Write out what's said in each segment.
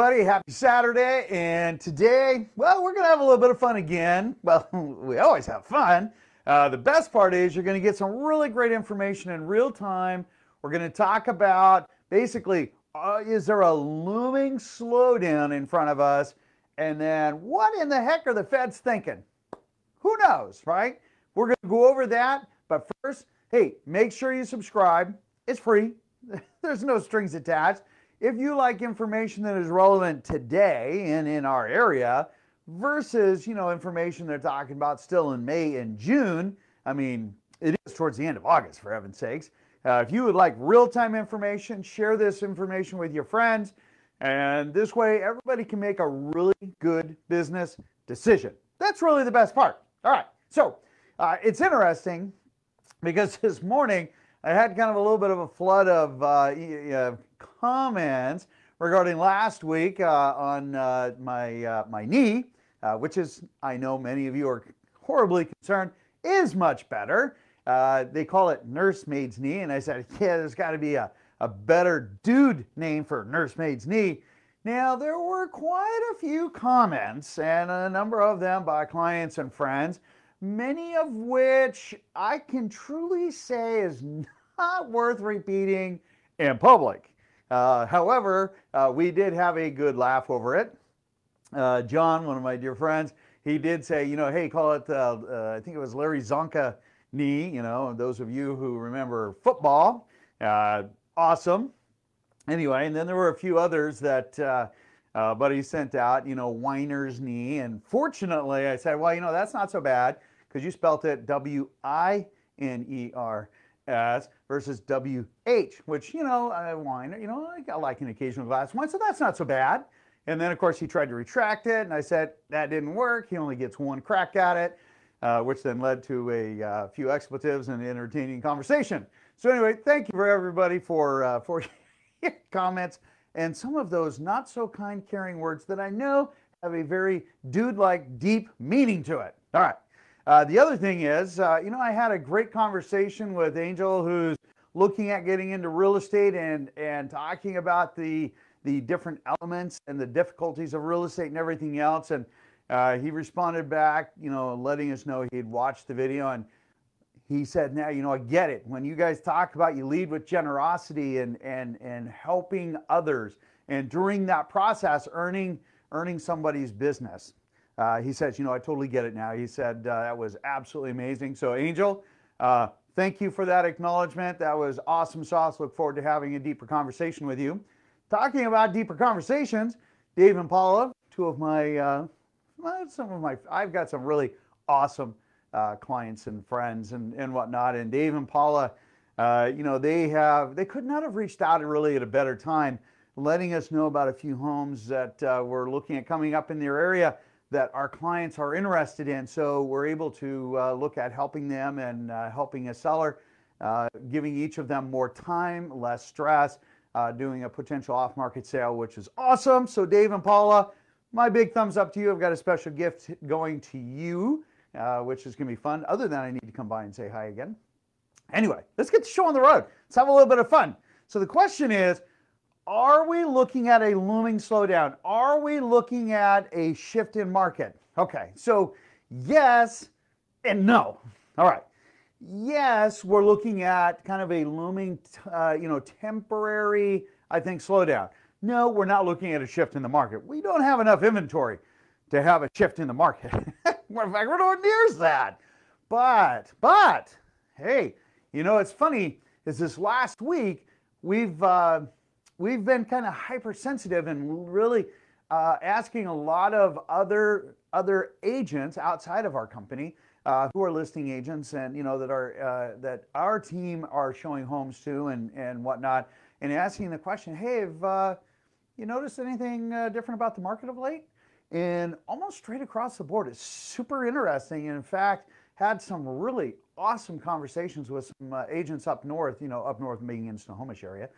everybody. Happy Saturday. And today, well, we're going to have a little bit of fun again. Well, we always have fun. Uh, the best part is you're going to get some really great information in real time. We're going to talk about basically uh, is there a looming slowdown in front of us? And then what in the heck are the feds thinking? Who knows, right? We're going to go over that. But first, hey, make sure you subscribe. It's free, there's no strings attached. If you like information that is relevant today and in our area versus, you know, information they're talking about still in May and June, I mean, it is towards the end of August, for heaven's sakes. Uh, if you would like real-time information, share this information with your friends. And this way, everybody can make a really good business decision. That's really the best part. All right. So uh, it's interesting because this morning I had kind of a little bit of a flood of uh, comments regarding last week uh, on uh, my uh, my knee, uh, which is I know many of you are horribly concerned, is much better. Uh, they call it nursemaid's knee, and I said, yeah, there's got to be a, a better dude name for nursemaid's knee. Now, there were quite a few comments, and a number of them by clients and friends many of which I can truly say is not worth repeating in public. Uh, however, uh, we did have a good laugh over it. Uh, John, one of my dear friends, he did say, you know, hey, call it, uh, uh, I think it was Larry Csonka knee, you know, those of you who remember football, uh, awesome. Anyway, and then there were a few others that Buddy sent out, you know, Winer's knee. And fortunately, I said, well, you know, that's not so bad because you spelt it W I N E R S versus W H, which, you know, uh, wine, you know, I like an occasional glass of wine, so that's not so bad. And then, of course, he tried to retract it, and I said, that didn't work. He only gets one crack at it, uh, which then led to a uh, few expletives and entertaining conversation. So anyway, thank you for everybody for, uh, for your comments and some of those not so kind, caring words that I know have a very dude-like, deep meaning to it. All right. Uh, the other thing is, uh, you know, I had a great conversation with Angel, who's looking at getting into real estate and and talking about the the different elements and the difficulties of real estate and everything else. And uh, he responded back, you know, letting us know he had watched the video and he said, "Now, you know, I get it. When you guys talk about you lead with generosity and and and helping others, and during that process, earning earning somebody's business." Uh, he says, you know, I totally get it now. He said, uh, that was absolutely amazing. So, Angel, uh, thank you for that acknowledgement. That was awesome sauce. Look forward to having a deeper conversation with you. Talking about deeper conversations, Dave and Paula, two of my, uh, some of my, I've got some really awesome uh, clients and friends and, and whatnot. And Dave and Paula, uh, you know, they have, they could not have reached out really at a better time, letting us know about a few homes that we're looking at coming up in their area that our clients are interested in. So we're able to uh, look at helping them and uh, helping a seller, uh, giving each of them more time, less stress, uh, doing a potential off market sale, which is awesome. So, Dave and Paula, my big thumbs up to you. I've got a special gift going to you, uh, which is going to be fun, other than I need to come by and say hi again. Anyway, let's get the show on the road. Let's have a little bit of fun. So, the question is, are we looking at a looming slowdown? Are we looking at a shift in market? Okay, so yes and no. All right. Yes, we're looking at kind of a looming, uh, you know, temporary, I think, slowdown. No, we're not looking at a shift in the market. We don't have enough inventory to have a shift in the market. in fact, we're nowhere near that. But, but, hey, you know, it's funny is this last week we've uh, we've been kind of hypersensitive and really uh, asking a lot of other other agents outside of our company uh, who are listing agents and you know that are uh, that our team are showing homes to and and whatnot and asking the question hey have uh, you noticed anything uh, different about the market of late? And almost straight across the board it's super interesting. And in fact had some really awesome conversations with some uh, agents up north you know up north being in Snohomish area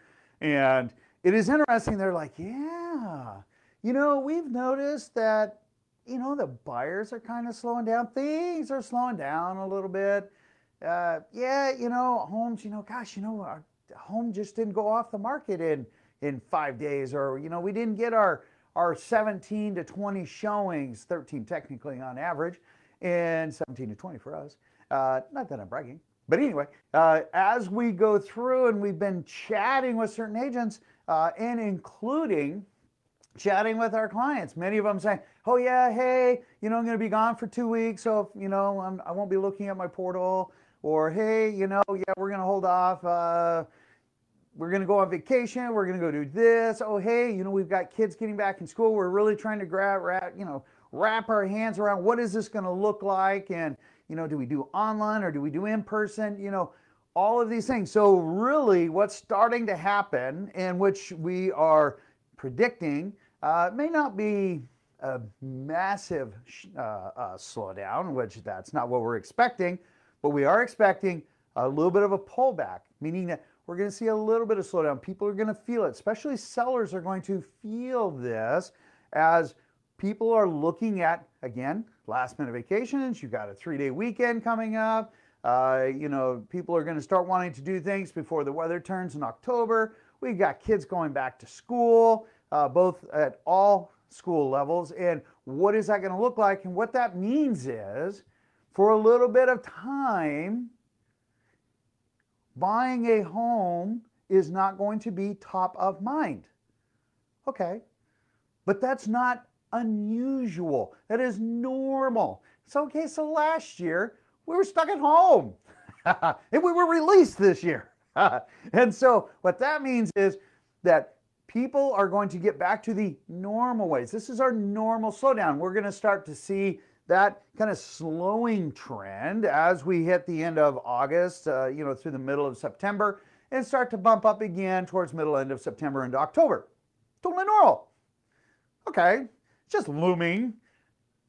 and it is interesting. They're like, yeah, you know, we've noticed that, you know, the buyers are kind of slowing down. Things are slowing down a little bit. Uh, yeah, you know, homes, you know, gosh, you know, our home just didn't go off the market in in five days, or you know, we didn't get our are 17 to 20 showings, 13 technically on average, and 17 to 20 for us. Uh, not that I'm bragging. But anyway, uh, as we go through and we've been chatting with certain agents uh, and including chatting with our clients, many of them saying, oh yeah, hey, you know, I'm going to be gone for two weeks, so, you know, I'm, I will not be looking at my portal. Or, hey, you know, yeah, we're going to hold off. Uh, we're going to go on vacation. We're going to go do this. Oh, hey, you know, we've got kids getting back in school. We're really trying to grab, wrap, you know, wrap our hands around what is this going to look like? And, you know, do we do online or do we do in person? You know, all of these things. So, really, what's starting to happen, and which we are predicting, uh, may not be a massive uh, uh, slowdown, which that's not what we're expecting, but we are expecting a little bit of a pullback, meaning that we're going to see a little bit of slowdown. People are going to feel it, especially sellers are going to feel this as people are looking at, again, last minute vacations. You've got a three day weekend coming up. Uh, you know, people are going to start wanting to do things before the weather turns in October. We've got kids going back to school, uh, both at all school levels. And what is that going to look like? And what that means is for a little bit of time, buying a home is not going to be top of mind. Okay, but that's not unusual. That is normal. So, okay, so last year we were stuck at home and we were released this year. and so, what that means is that people are going to get back to the normal ways. This is our normal slowdown. We're going to start to see that kind of slowing trend as we hit the end of August, uh, you know, through the middle of September, and start to bump up again towards middle end of September into October. Totally normal. Okay, just looming.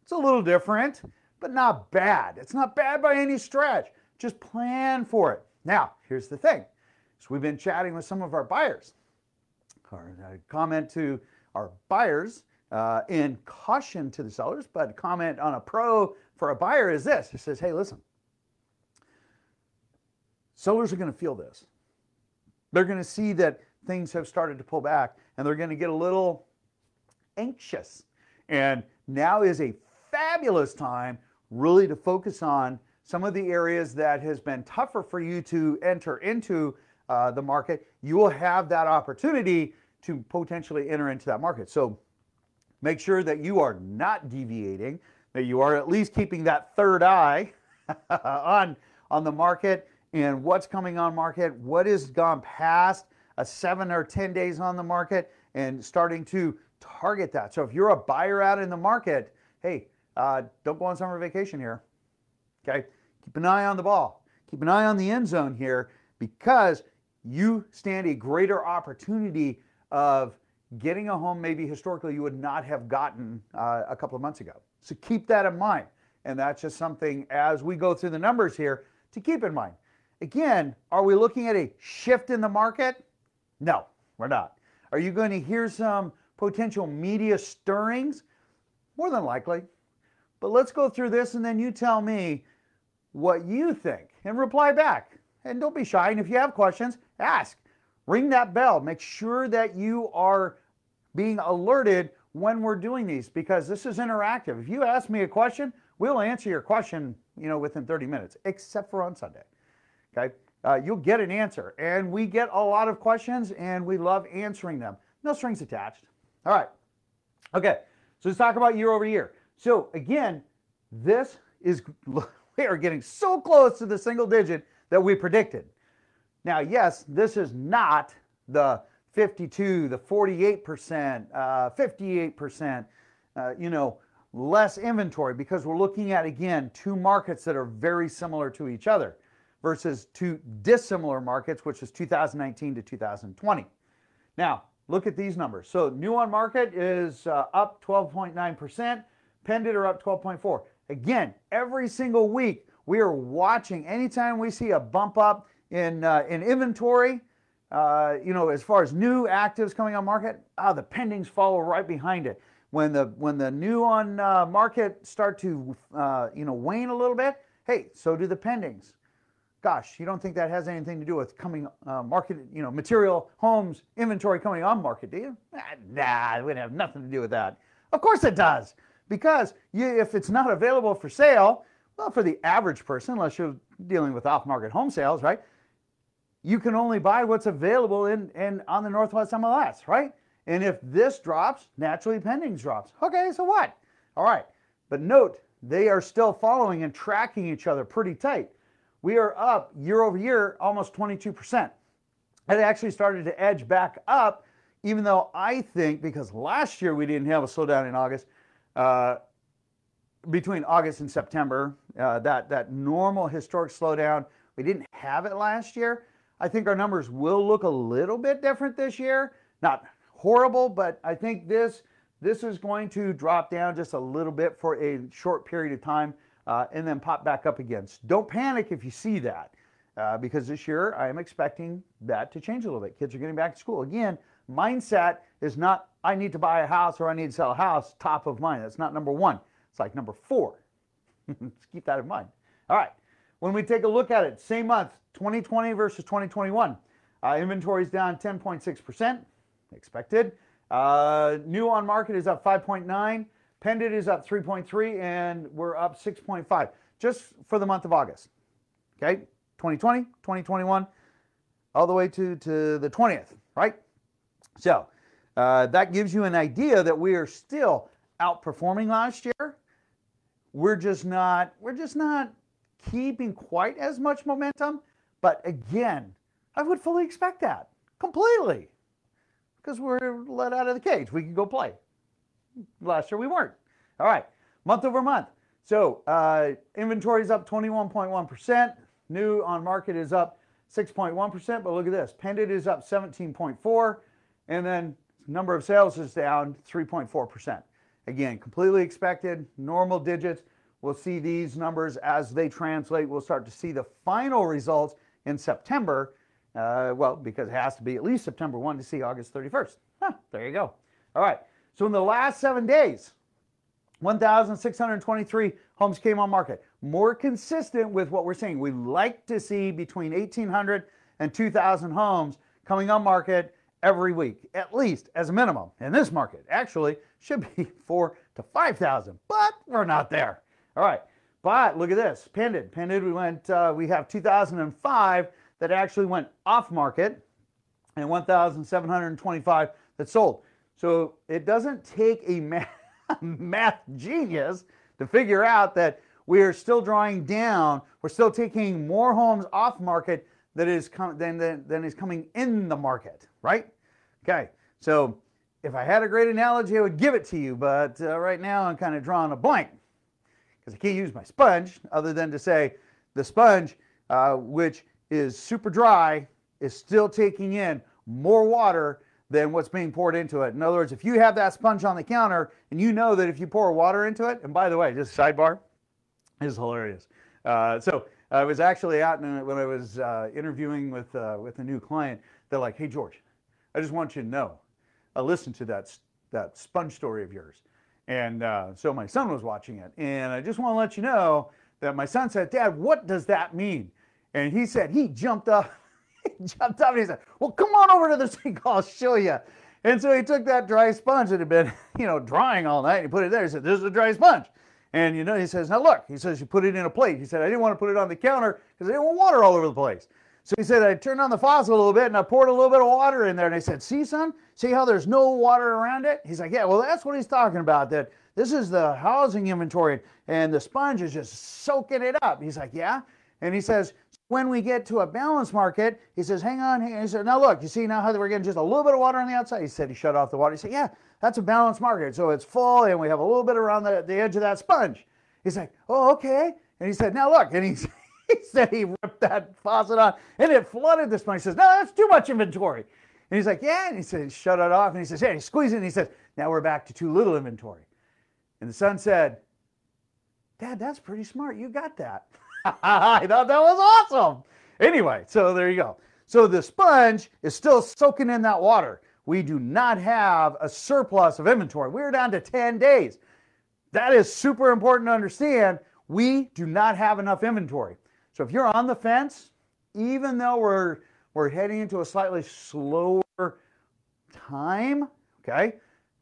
It's a little different, but not bad. It's not bad by any stretch. Just plan for it. Now, here's the thing. So we've been chatting with some of our buyers. Our uh, comment to our buyers uh, in caution to the sellers, but comment on a pro for a buyer is this. It says, hey, listen, sellers are going to feel this. They're going to see that things have started to pull back and they're going to get a little anxious and now is a fabulous time really to focus on some of the areas that has been tougher for you to enter into uh, the market. You will have that opportunity to potentially enter into that market. So make sure that you are not deviating, that you are at least keeping that third eye on, on the market and what's coming on market, what has gone past a seven or 10 days on the market, and starting to target that. So if you're a buyer out in the market, hey, uh, don't go on summer vacation here. Okay, keep an eye on the ball. Keep an eye on the end zone here because you stand a greater opportunity of getting a home maybe historically you would not have gotten uh, a couple of months ago. So keep that in mind. And that's just something as we go through the numbers here to keep in mind. Again, are we looking at a shift in the market? No, we're not. Are you going to hear some potential media stirrings? More than likely. But let's go through this and then you tell me what you think and reply back. And don't be shy. And if you have questions, ask. Ring that bell. Make sure that you are being alerted when we're doing these because this is interactive. If you ask me a question, we'll answer your question, you know, within 30 minutes, except for on Sunday. Okay? Uh, you'll get an answer. And we get a lot of questions and we love answering them. No strings attached. All right. Okay. So let's talk about year over year. So again, this is, we are getting so close to the single digit that we predicted. Now, yes, this is not the 52, the 48%, uh, 58%, uh, you know, less inventory because we're looking at, again, two markets that are very similar to each other versus two dissimilar markets, which is 2019 to 2020. Now, look at these numbers. So new on market is uh, up 12.9%, pended are up 12.4. Again, every single week we are watching. Anytime we see a bump up in uh, in inventory, uh, you know, as far as new actives coming on market, ah, the pendings follow right behind it. When the when the new on uh, market start to uh, you know wane a little bit, hey, so do the pendings. Gosh, you don't think that has anything to do with coming uh, market, you know, material homes inventory coming on market, do you? Nah, it would have nothing to do with that. Of course it does, because you, if it's not available for sale, well, for the average person, unless you're dealing with off-market home sales, right? You can only buy what's available in, in on the Northwest MLS, right? And if this drops, naturally pendings drops. Okay, so what? All right, but note they are still following and tracking each other pretty tight. We are up year over year almost 22%. It actually started to edge back up, even though I think because last year we didn't have a slowdown in August, uh, between August and September, uh, that, that normal historic slowdown, we didn't have it last year. I think our numbers will look a little bit different this year. Not horrible, but I think this, this is going to drop down just a little bit for a short period of time uh, and then pop back up again. So don't panic if you see that uh, because this year I am expecting that to change a little bit. Kids are getting back to school. Again, mindset is not I need to buy a house or I need to sell a house top of mind. That's not number one. It's like number four. Let's keep that in mind. All right. When we take a look at it, same month, 2020 versus 2021, uh, inventory is down 10.6%, expected. Uh, new on market is up 5.9. Pended is up 3.3, and we're up 6.5 just for the month of August. Okay, 2020, 2021, all the way to, to the 20th, right? So uh, that gives you an idea that we are still outperforming last year we're just not we're just not keeping quite as much momentum. But again, I would fully expect that completely because we're let out of the cage. We can go play. Last year we weren't. All right, month over month. So uh, inventory is up 21.1%. New on market is up 6.1%. But look at this, pended is up 17.4, and then number of sales is down 3.4%. Again, completely expected, normal digits. We'll see these numbers as they translate. We'll start to see the final results in September. Uh, well, because it has to be at least September 1 to see August 31st. Huh, there you go. All right. So in the last seven days, 1,623 homes came on market. More consistent with what we're seeing. We like to see between 1,800 and 2,000 homes coming on market every week, at least as a minimum. In this market, actually, should be four to 5,000, but we're not there. All right, but look at this, Pended. Pended, we went, uh, we have 2005 that actually went off market and 1,725 that sold. So it doesn't take a math, math genius to figure out that we are still drawing down. We're still taking more homes off market that is com- than, than, than is coming in the market, right? Okay, so if I had a great analogy, I would give it to you, but uh, right now I'm kind of drawing a blank because I can't use my sponge other than to say the sponge, uh, which is super dry, is still taking in more water than what's being poured into it. In other words, if you have that sponge on the counter and you know that if you pour water into it, and by the way, just sidebar, is hilarious. Uh, so I was actually out when I was uh, interviewing with uh, with a new client. They're like, "Hey George, I just want you to know, I listened to that that sponge story of yours, and uh, so my son was watching it, and I just want to let you know that my son said, "Dad, what does that mean?" And he said he jumped up, he jumped up, and he said, "Well, come on over to the sink, I'll show you." And so he took that dry sponge that had been, you know, drying all night, and he put it there. He said, "This is a dry sponge." And you know, he says, now look, he says, you put it in a plate. He said, I didn't want to put it on the counter because I didn't want water all over the place. So he said, I turned on the faucet a little bit and I poured a little bit of water in there. And I said, see, son, see how there's no water around it? He's like, yeah, well, that's what he's talking about, that this is the housing inventory and the sponge is just soaking it up. He's like, yeah. And he says, when we get to a balance market, he says, hang on. He said, now look, you see now how we're getting just a little bit of water on the outside? He said he shut off the water. He said, yeah, that's a balanced market. So it's full and we have a little bit around the, the edge of that sponge. He's like, oh, okay. And he said, now look. And he, he said he ripped that faucet off and it flooded the sponge. He says, no, that's too much inventory. And he's like, yeah. And he said, shut it off. And he says, yeah, he squeezed it. And he says, now we're back to too little inventory. And the son said, Dad, that's pretty smart. You got that. I thought that was awesome. Anyway, so there you go. So the sponge is still soaking in that water. We do not have a surplus of inventory. We're down to 10 days. That is super important to understand. We do not have enough inventory. So if you're on the fence, even though we're we're heading into a slightly slower time, okay?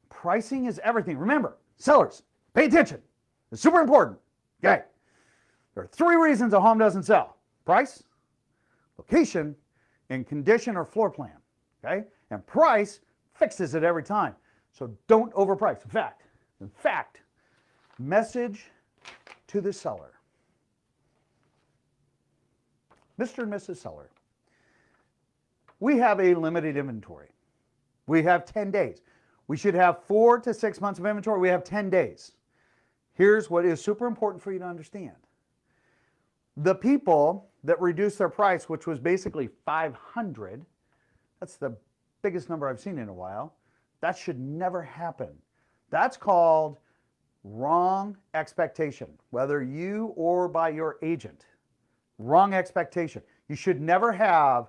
Pricing is everything. Remember, sellers, pay attention. It's super important. Okay. There are three reasons a home doesn't sell. Price, location, and condition or floor plan. Okay? And price fixes it every time. So don't overprice. In fact, in fact, message to the seller. Mr. and Mrs. Seller, we have a limited inventory. We have 10 days. We should have four to six months of inventory. We have 10 days. Here's what is super important for you to understand. The people that reduced their price, which was basically 500, that's the biggest number I've seen in a while. That should never happen. That's called wrong expectation, whether you or by your agent. Wrong expectation. You should never have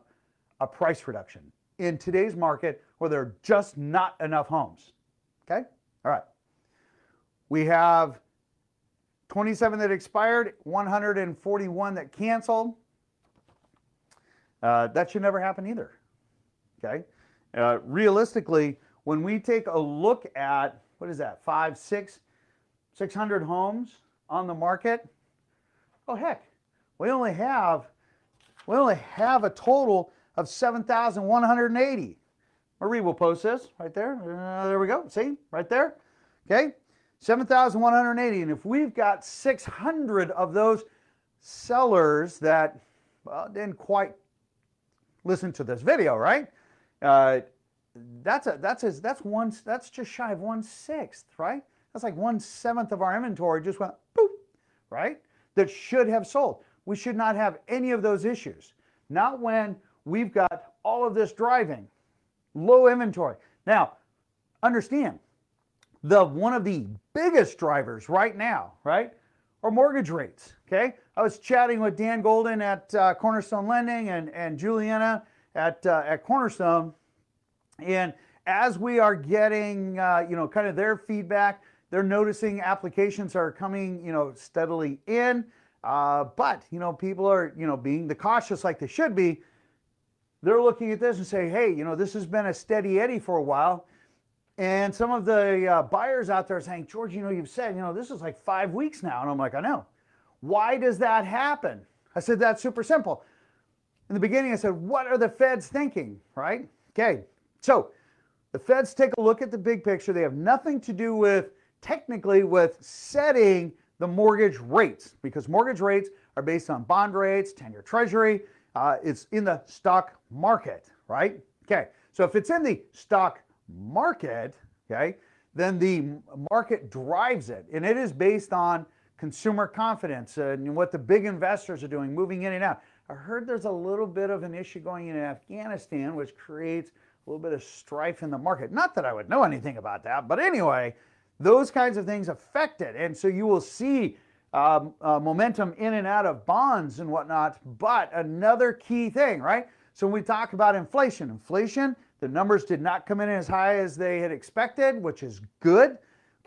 a price reduction in today's market where there are just not enough homes. Okay? All right. We have 27 that expired, 141 that canceled. Uh, that should never happen either. Okay. Uh, realistically, when we take a look at what is that, five, six, 600 homes on the market, oh heck, we only have we only have a total of 7,180. Marie will post this right there. Uh, there we go. See, right there. Okay. 7,180. And if we've got 600 of those sellers that well, didn't quite listen to this video, right? Uh, that's a that's a, that's one that's just shy of one sixth, right? That's like one seventh of our inventory just went boop, right? That should have sold. We should not have any of those issues. Not when we've got all of this driving, low inventory. Now, understand the one of the biggest drivers right now, right, are mortgage rates. Okay, I was chatting with Dan Golden at uh, Cornerstone Lending and and Juliana at uh, at Cornerstone, and as we are getting uh, you know kind of their feedback, they're noticing applications are coming you know steadily in, uh, but you know people are you know being the cautious like they should be. They're looking at this and say, hey, you know, this has been a steady eddy for a while and some of the uh, buyers out there are saying, George, you know, you've said, you know, this is like five weeks now. And I'm like, I know. Why does that happen? I said, that's super simple. In the beginning, I said, what are the feds thinking, right? Okay, so the feds take a look at the big picture. They have nothing to do with, technically, with setting the mortgage rates because mortgage rates are based on bond rates, 10 year treasury. Uh, it's in the stock market, right? Okay, so if it's in the stock market, okay, then the market drives it. And it is based on consumer confidence and what the big investors are doing, moving in and out. I heard there's a little bit of an issue going in Afghanistan, which creates a little bit of strife in the market. Not that I would know anything about that, but anyway, those kinds of things affect it. And so you will see um, uh, momentum in and out of bonds and whatnot. But another key thing, right? So when we talk about inflation, inflation the numbers did not come in as high as they had expected, which is good.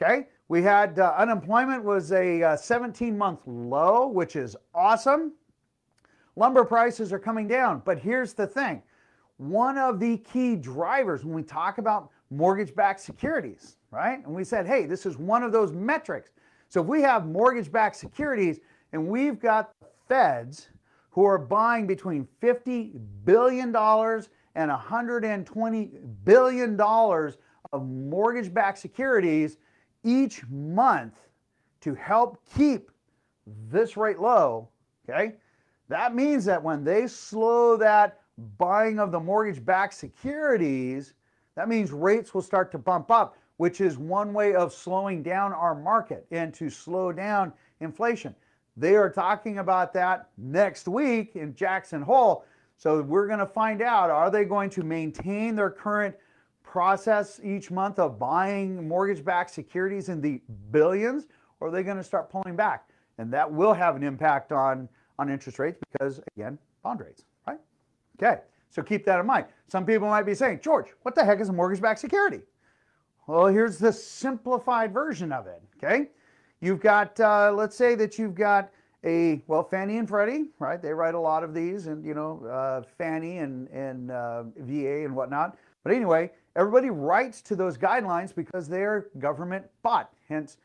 Okay. We had uh, unemployment was a 17 uh, month low, which is awesome. Lumber prices are coming down. But here's the thing one of the key drivers when we talk about mortgage backed securities, right? And we said, hey, this is one of those metrics. So if we have mortgage backed securities and we've got the feds who are buying between $50 billion and $120 billion of mortgage backed securities each month to help keep this rate low. Okay. That means that when they slow that buying of the mortgage backed securities, that means rates will start to bump up, which is one way of slowing down our market and to slow down inflation. They are talking about that next week in Jackson Hole. So we're going to find out are they going to maintain their current process each month of buying mortgage backed securities in the billions, or are they going to start pulling back? And that will have an impact on, on interest rates because, again, bond rates, right? Okay, so keep that in mind. Some people might be saying, George, what the heck is a mortgage backed security? Well, here's the simplified version of it, okay? You've got, uh, let's say that you've got a well Fannie and Freddie, right? They write a lot of these, and you know uh, Fannie and and uh, VA and whatnot. But anyway, everybody writes to those guidelines because they're government bought. Hence,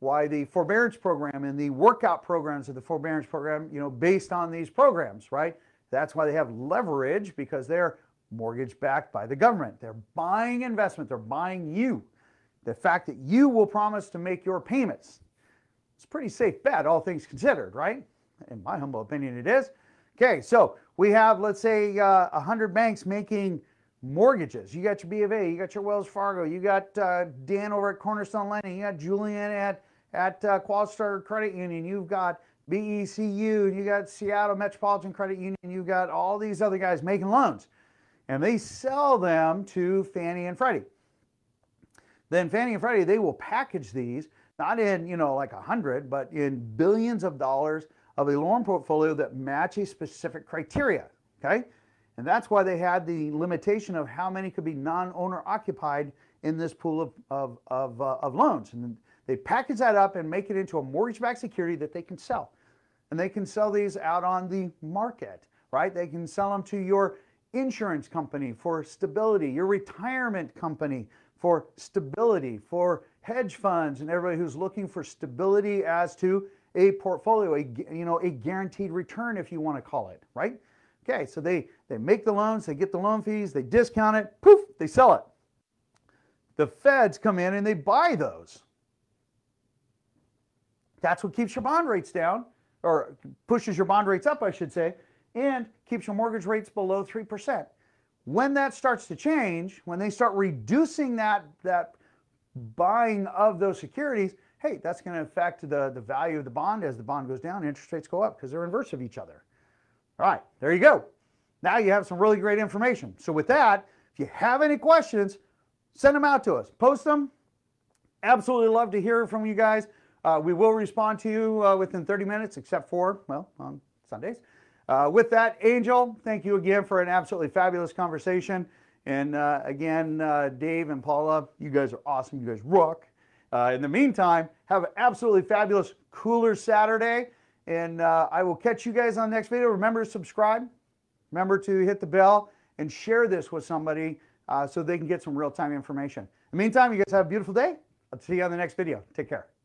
why the forbearance program and the workout programs of the forbearance program, you know, based on these programs, right? That's why they have leverage because they're mortgage backed by the government. They're buying investment. They're buying you. The fact that you will promise to make your payments it's a pretty safe bet, all things considered, right? In my humble opinion, it is. Okay, so we have, let's say, uh, 100 banks making mortgages. You got your B of A, you got your Wells Fargo, you got uh, Dan over at Cornerstone Lending, you got Julian at, at uh, Qualstar Credit Union, you've got BECU, you got Seattle Metropolitan Credit Union, you've got all these other guys making loans. And they sell them to Fannie and Freddie. Then Fannie and Freddie, they will package these not in, you know, like a hundred, but in billions of dollars of a loan portfolio that match a specific criteria. Okay. And that's why they had the limitation of how many could be non-owner occupied in this pool of, of, of, uh, of loans. And they package that up and make it into a mortgage-backed security that they can sell. And they can sell these out on the market, right? They can sell them to your insurance company for stability, your retirement company for stability, for hedge funds and everybody who's looking for stability as to a portfolio, a, you know, a guaranteed return, if you want to call it, right? Okay, so they, they make the loans, they get the loan fees, they discount it, poof, they sell it. The feds come in and they buy those. That's what keeps your bond rates down, or pushes your bond rates up, I should say, and keeps your mortgage rates below 3%. When that starts to change, when they start reducing that, that buying of those securities, hey, that's going to affect the, the value of the bond as the bond goes down, interest rates go up because they're inverse of each other. All right, there you go. Now you have some really great information. So with that, if you have any questions, send them out to us. Post them. Absolutely love to hear from you guys. Uh, we will respond to you uh, within 30 minutes, except for, well, on Sundays. Uh, with that, Angel, thank you again for an absolutely fabulous conversation. And uh, again, uh, Dave and Paula, you guys are awesome. You guys rock. Uh, in the meantime, have an absolutely fabulous Cooler Saturday. And uh, I will catch you guys on the next video. Remember to subscribe. Remember to hit the bell and share this with somebody uh, so they can get some real-time information. In the meantime, you guys have a beautiful day. I'll see you on the next video. Take care.